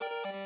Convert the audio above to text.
you